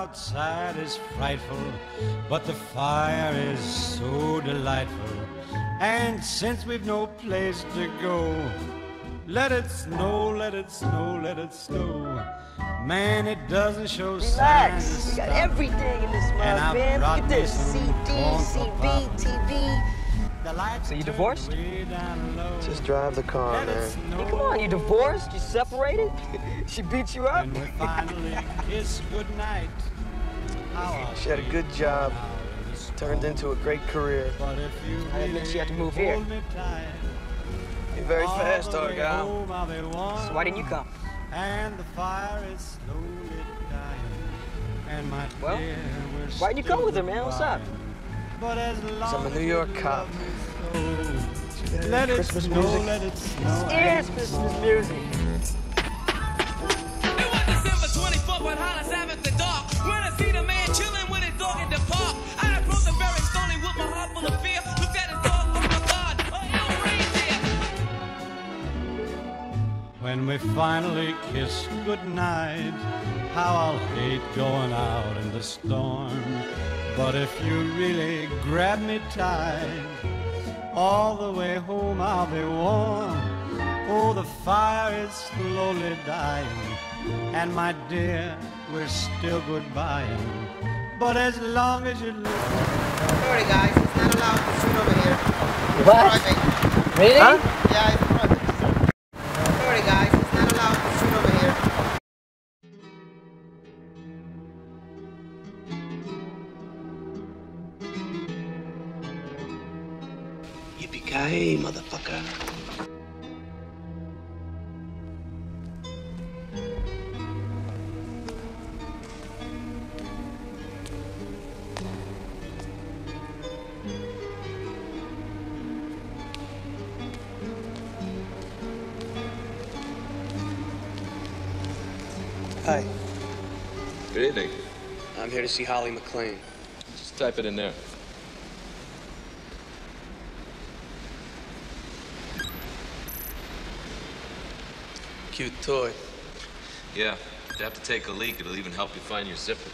outside is frightful, but the fire is so delightful. And since we've no place to go, let it snow, let it snow, let it snow. Man, it doesn't show Relax. signs We got everything in this And mug, man. Look at this. CD, CB. TV. The lights So you divorced? way down low. Just drive the car, man. Hey, come on, you divorced? You separated? she beat you up? When finally kiss goodnight. how I'll She had a good job. going out in the storm. Turned into a great career. But if you I didn't think she had to move really here. hold me tight, You're very fast, the way Argyle. home I'll be warm, So why didn't you come? And the fire is slowly dying. And my Well, why didn't you come with her, man? What's up? Goodbye. But as long I'm a New York cop. Let it Christmas snow, music? let it snow. Here's Christmas music. It was December 24th when Hollis Sabbath the dark. When I see the man chilling with his dog in the park, I approached him very slowly with my heart full of fear. Looked at his dog, oh my God, a ill reindeer. When we finally kiss goodnight, how I'll hate going out in the storm. But if you really grab me tight, all the way home I'll be warm. Oh, the fire is slowly dying, and my dear, we're still goodbying. But as long as you look. Sorry guys, it's not allowed to shoot over here. What? Private. Really? Yeah, Yippee-ki-yay, motherfucker. Hi, Good evening. I'm here to see Holly McClane. Just type it in there. Cute toy. Yeah. If you have to take a leak, it'll even help you find your zipper.